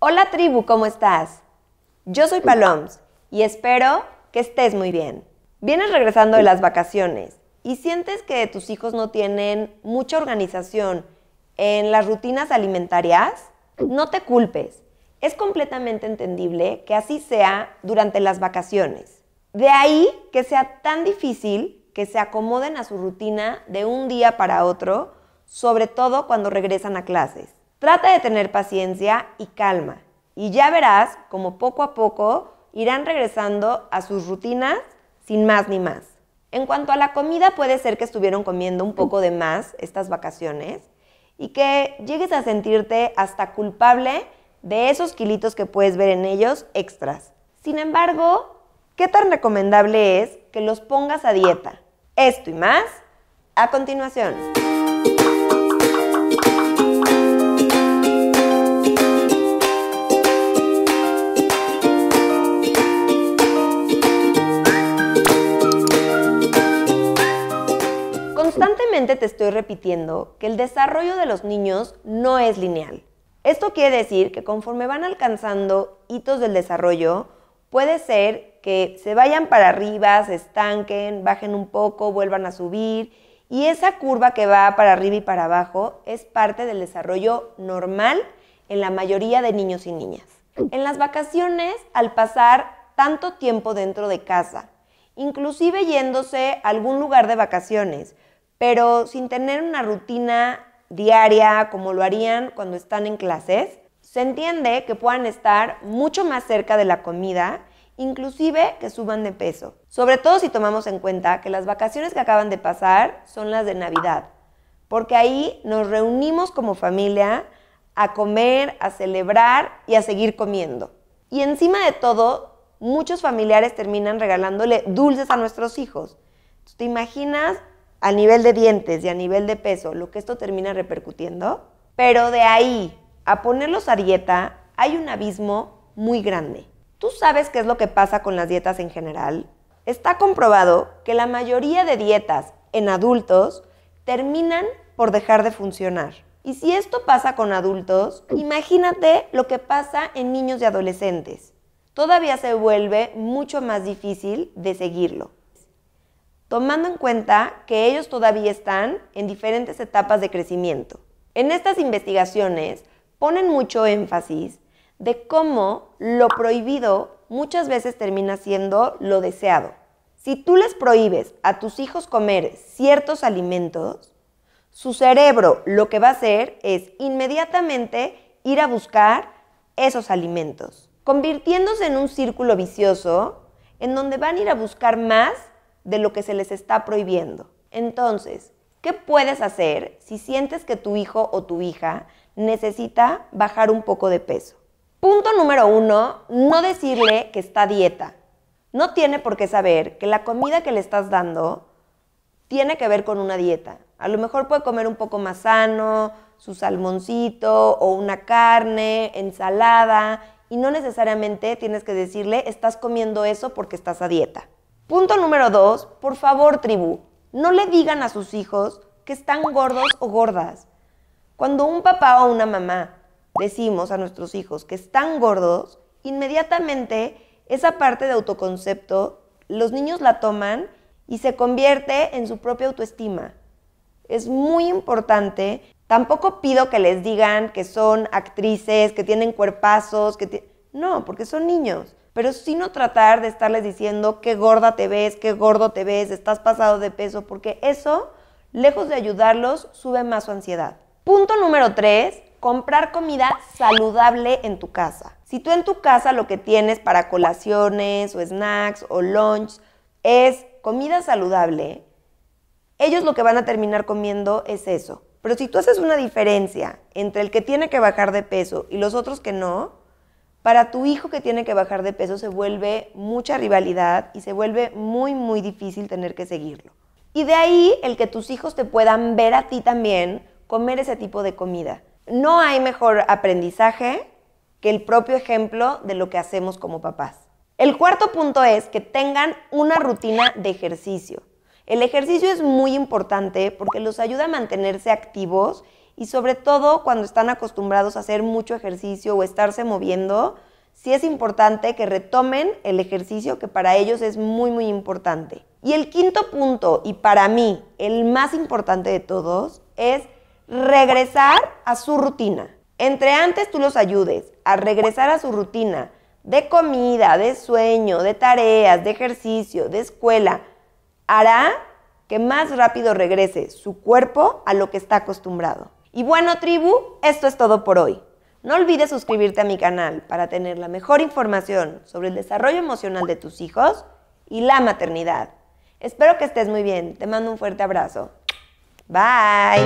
Hola tribu, ¿cómo estás? Yo soy Paloms y espero que estés muy bien. Vienes regresando de las vacaciones y sientes que tus hijos no tienen mucha organización en las rutinas alimentarias, no te culpes. Es completamente entendible que así sea durante las vacaciones. De ahí que sea tan difícil que se acomoden a su rutina de un día para otro, sobre todo cuando regresan a clases. Trata de tener paciencia y calma y ya verás como poco a poco irán regresando a sus rutinas sin más ni más. En cuanto a la comida, puede ser que estuvieron comiendo un poco de más estas vacaciones y que llegues a sentirte hasta culpable de esos kilitos que puedes ver en ellos extras. Sin embargo, ¿qué tan recomendable es que los pongas a dieta? Esto y más a continuación. Te estoy repitiendo que el desarrollo de los niños no es lineal. Esto quiere decir que conforme van alcanzando hitos del desarrollo, puede ser que se vayan para arriba, se estanquen, bajen un poco, vuelvan a subir. Y esa curva que va para arriba y para abajo es parte del desarrollo normal en la mayoría de niños y niñas. En las vacaciones, al pasar tanto tiempo dentro de casa, inclusive yéndose a algún lugar de vacaciones, pero sin tener una rutina diaria como lo harían cuando están en clases, se entiende que puedan estar mucho más cerca de la comida, inclusive que suban de peso. Sobre todo si tomamos en cuenta que las vacaciones que acaban de pasar son las de Navidad, porque ahí nos reunimos como familia a comer, a celebrar y a seguir comiendo. Y encima de todo, muchos familiares terminan regalándole dulces a nuestros hijos. ¿Te imaginas a nivel de dientes y a nivel de peso, lo que esto termina repercutiendo. Pero de ahí a ponerlos a dieta hay un abismo muy grande. ¿Tú sabes qué es lo que pasa con las dietas en general? Está comprobado que la mayoría de dietas en adultos terminan por dejar de funcionar. Y si esto pasa con adultos, imagínate lo que pasa en niños y adolescentes. Todavía se vuelve mucho más difícil de seguirlo tomando en cuenta que ellos todavía están en diferentes etapas de crecimiento. En estas investigaciones ponen mucho énfasis de cómo lo prohibido muchas veces termina siendo lo deseado. Si tú les prohíbes a tus hijos comer ciertos alimentos, su cerebro lo que va a hacer es inmediatamente ir a buscar esos alimentos, convirtiéndose en un círculo vicioso en donde van a ir a buscar más de lo que se les está prohibiendo. Entonces, ¿qué puedes hacer si sientes que tu hijo o tu hija necesita bajar un poco de peso? Punto número uno, no decirle que está a dieta. No tiene por qué saber que la comida que le estás dando tiene que ver con una dieta. A lo mejor puede comer un poco más sano, su salmoncito o una carne, ensalada, y no necesariamente tienes que decirle estás comiendo eso porque estás a dieta. Punto número dos, por favor, tribu, no le digan a sus hijos que están gordos o gordas. Cuando un papá o una mamá decimos a nuestros hijos que están gordos, inmediatamente esa parte de autoconcepto los niños la toman y se convierte en su propia autoestima. Es muy importante. Tampoco pido que les digan que son actrices, que tienen cuerpazos, que no, porque son niños pero sino tratar de estarles diciendo qué gorda te ves, qué gordo te ves, estás pasado de peso, porque eso, lejos de ayudarlos, sube más su ansiedad. Punto número tres, comprar comida saludable en tu casa. Si tú en tu casa lo que tienes para colaciones o snacks o lunch es comida saludable, ellos lo que van a terminar comiendo es eso. Pero si tú haces una diferencia entre el que tiene que bajar de peso y los otros que no, para tu hijo que tiene que bajar de peso se vuelve mucha rivalidad y se vuelve muy, muy difícil tener que seguirlo. Y de ahí el que tus hijos te puedan ver a ti también comer ese tipo de comida. No hay mejor aprendizaje que el propio ejemplo de lo que hacemos como papás. El cuarto punto es que tengan una rutina de ejercicio. El ejercicio es muy importante porque los ayuda a mantenerse activos y sobre todo cuando están acostumbrados a hacer mucho ejercicio o estarse moviendo, sí es importante que retomen el ejercicio que para ellos es muy muy importante. Y el quinto punto, y para mí el más importante de todos, es regresar a su rutina. Entre antes tú los ayudes a regresar a su rutina de comida, de sueño, de tareas, de ejercicio, de escuela, hará que más rápido regrese su cuerpo a lo que está acostumbrado. Y bueno, tribu, esto es todo por hoy. No olvides suscribirte a mi canal para tener la mejor información sobre el desarrollo emocional de tus hijos y la maternidad. Espero que estés muy bien. Te mando un fuerte abrazo. Bye.